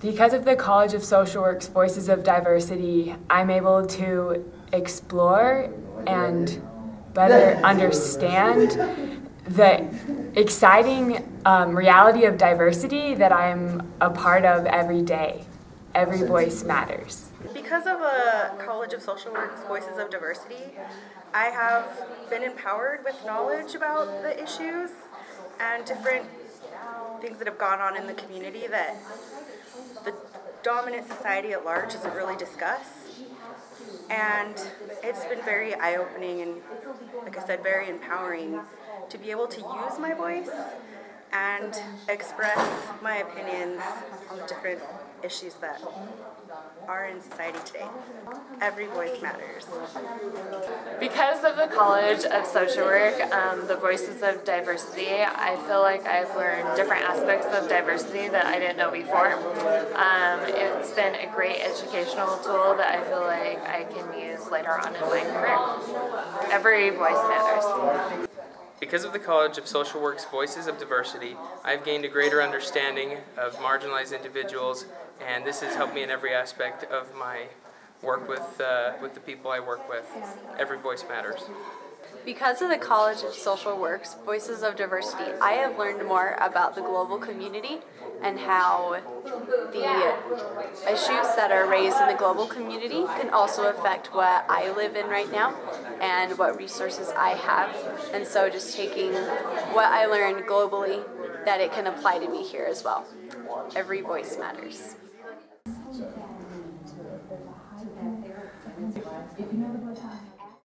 Because of the College of Social Work's Voices of Diversity, I'm able to explore and better understand the exciting um, reality of diversity that I'm a part of every day. Every voice matters. Because of a College of Social Work's Voices of Diversity, I have been empowered with knowledge about the issues and different things that have gone on in the community that the dominant society at large doesn't really discuss. And it's been very eye opening and, like I said, very empowering to be able to use my voice and express my opinions on the different issues that are in society today. Every voice matters. Because of the College of Social Work, um, the Voices of Diversity, I feel like I've learned different aspects of diversity that I didn't know before. Um, it's been a great educational tool that I feel like I can use later on in my career. Every voice matters. Because of the College of Social Work's Voices of Diversity, I've gained a greater understanding of marginalized individuals, and this has helped me in every aspect of my work with, uh, with the people I work with. Every voice matters. Because of the College of Social Work's Voices of Diversity, I have learned more about the global community and how the issues that are raised in the global community can also affect what I live in right now and what resources I have. And so just taking what I learned globally that it can apply to me here as well. Every voice matters.